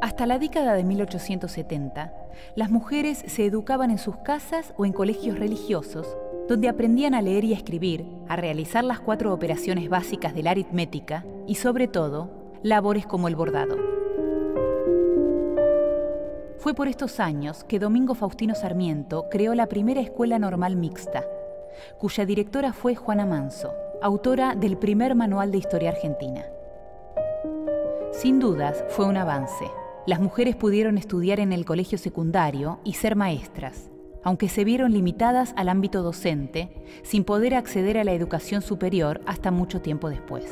Hasta la década de 1870, las mujeres se educaban en sus casas o en colegios religiosos, donde aprendían a leer y a escribir, a realizar las cuatro operaciones básicas de la aritmética y, sobre todo, labores como el bordado. Fue por estos años que Domingo Faustino Sarmiento creó la primera escuela normal mixta, cuya directora fue Juana Manso, autora del primer manual de historia argentina. Sin dudas, fue un avance las mujeres pudieron estudiar en el colegio secundario y ser maestras, aunque se vieron limitadas al ámbito docente, sin poder acceder a la educación superior hasta mucho tiempo después.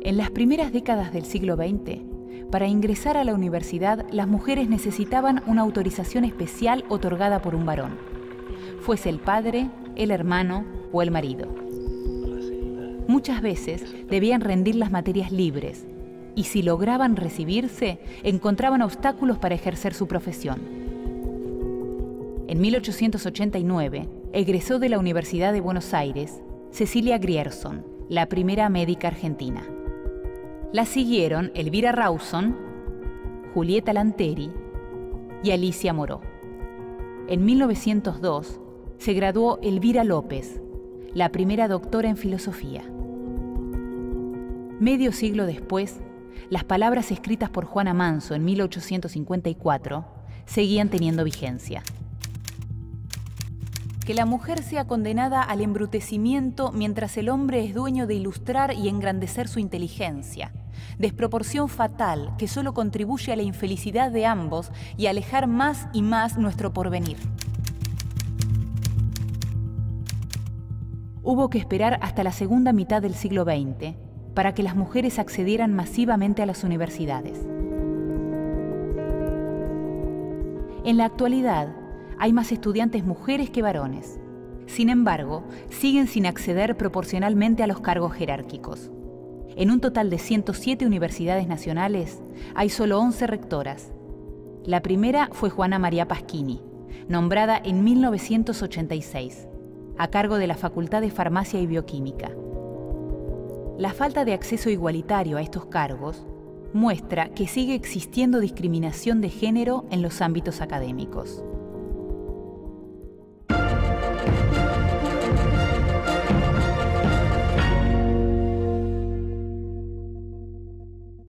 En las primeras décadas del siglo XX, para ingresar a la universidad las mujeres necesitaban una autorización especial otorgada por un varón, fuese el padre, el hermano o el marido. Muchas veces debían rendir las materias libres y si lograban recibirse, encontraban obstáculos para ejercer su profesión. En 1889, egresó de la Universidad de Buenos Aires Cecilia Grierson, la primera médica argentina. La siguieron Elvira Rawson, Julieta Lanteri y Alicia Moró. En 1902 se graduó Elvira López, la primera doctora en filosofía. Medio siglo después, las palabras escritas por Juana Manso en 1854 seguían teniendo vigencia. Que la mujer sea condenada al embrutecimiento mientras el hombre es dueño de ilustrar y engrandecer su inteligencia. Desproporción fatal que solo contribuye a la infelicidad de ambos y alejar más y más nuestro porvenir. Hubo que esperar hasta la segunda mitad del siglo XX para que las mujeres accedieran masivamente a las universidades. En la actualidad, hay más estudiantes mujeres que varones. Sin embargo, siguen sin acceder proporcionalmente a los cargos jerárquicos. En un total de 107 universidades nacionales, hay solo 11 rectoras. La primera fue Juana María Pasquini, nombrada en 1986 a cargo de la Facultad de Farmacia y Bioquímica. La falta de acceso igualitario a estos cargos muestra que sigue existiendo discriminación de género en los ámbitos académicos.